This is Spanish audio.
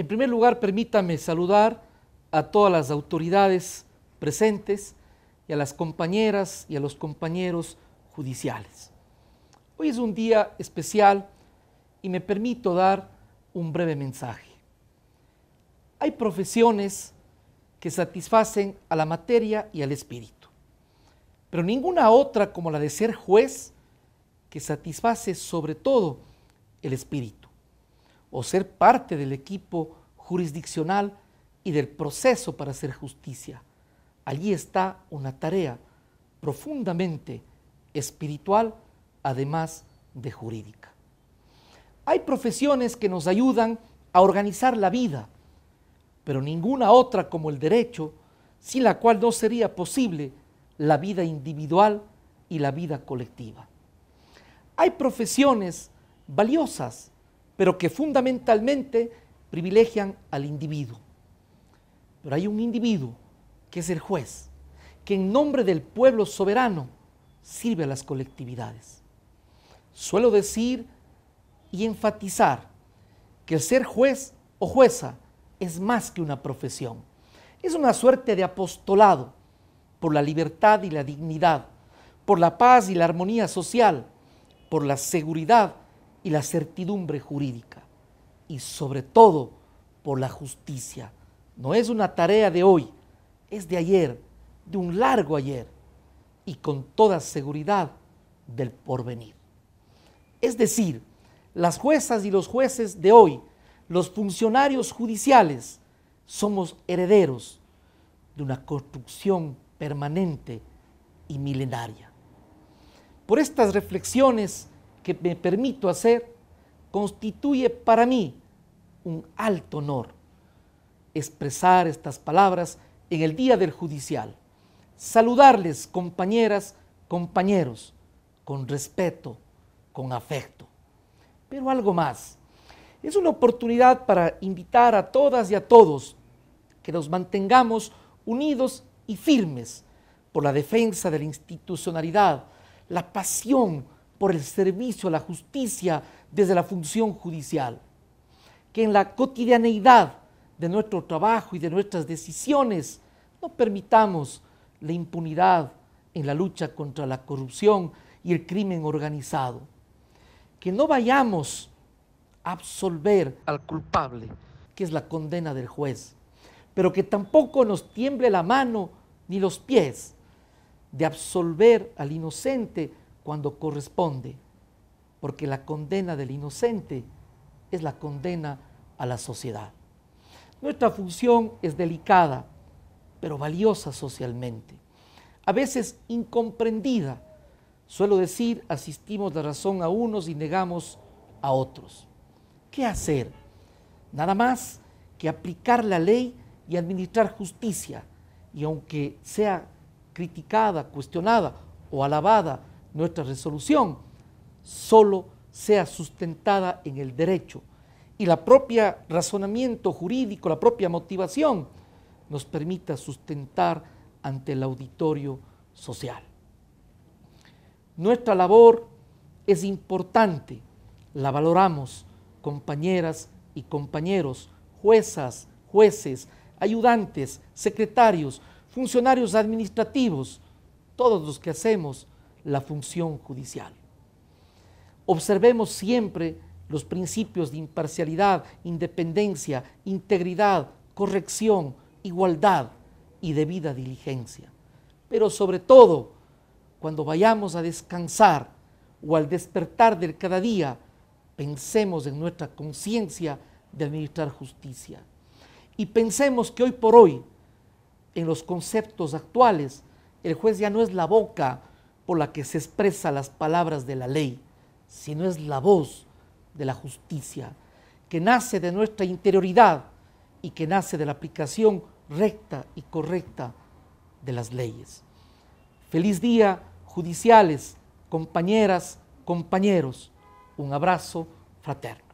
En primer lugar, permítame saludar a todas las autoridades presentes y a las compañeras y a los compañeros judiciales. Hoy es un día especial y me permito dar un breve mensaje. Hay profesiones que satisfacen a la materia y al espíritu, pero ninguna otra como la de ser juez que satisface sobre todo el espíritu, o ser parte del equipo jurisdiccional y del proceso para hacer justicia. Allí está una tarea profundamente espiritual, además de jurídica. Hay profesiones que nos ayudan a organizar la vida, pero ninguna otra como el derecho, sin la cual no sería posible la vida individual y la vida colectiva. Hay profesiones valiosas, pero que fundamentalmente privilegian al individuo. Pero hay un individuo que es el juez, que en nombre del pueblo soberano sirve a las colectividades. Suelo decir y enfatizar que el ser juez o jueza es más que una profesión. Es una suerte de apostolado por la libertad y la dignidad, por la paz y la armonía social, por la seguridad y la certidumbre jurídica y sobre todo por la justicia. No es una tarea de hoy, es de ayer, de un largo ayer y con toda seguridad del porvenir. Es decir, las juezas y los jueces de hoy, los funcionarios judiciales, somos herederos de una construcción permanente y milenaria. Por estas reflexiones que me permito hacer, constituye para mí un alto honor expresar estas palabras en el Día del Judicial. Saludarles, compañeras, compañeros, con respeto, con afecto. Pero algo más. Es una oportunidad para invitar a todas y a todos que nos mantengamos unidos y firmes por la defensa de la institucionalidad, la pasión por el servicio a la justicia desde la función judicial. Que en la cotidianeidad de nuestro trabajo y de nuestras decisiones no permitamos la impunidad en la lucha contra la corrupción y el crimen organizado. Que no vayamos a absolver al culpable, que es la condena del juez, pero que tampoco nos tiemble la mano ni los pies de absolver al inocente cuando corresponde, porque la condena del inocente es la condena a la sociedad. Nuestra función es delicada, pero valiosa socialmente, a veces incomprendida. Suelo decir, asistimos la razón a unos y negamos a otros. ¿Qué hacer? Nada más que aplicar la ley y administrar justicia. Y aunque sea criticada, cuestionada o alabada nuestra resolución solo sea sustentada en el derecho y la propia razonamiento jurídico, la propia motivación nos permita sustentar ante el auditorio social. Nuestra labor es importante, la valoramos, compañeras y compañeros, juezas, jueces, ayudantes, secretarios, funcionarios administrativos, todos los que hacemos la función judicial. Observemos siempre los principios de imparcialidad, independencia, integridad, corrección, igualdad y debida diligencia. Pero sobre todo, cuando vayamos a descansar o al despertar del cada día, pensemos en nuestra conciencia de administrar justicia. Y pensemos que hoy por hoy, en los conceptos actuales, el juez ya no es la boca por la que se expresan las palabras de la ley, sino es la voz de la justicia, que nace de nuestra interioridad y que nace de la aplicación recta y correcta de las leyes. Feliz día, judiciales, compañeras, compañeros. Un abrazo fraterno.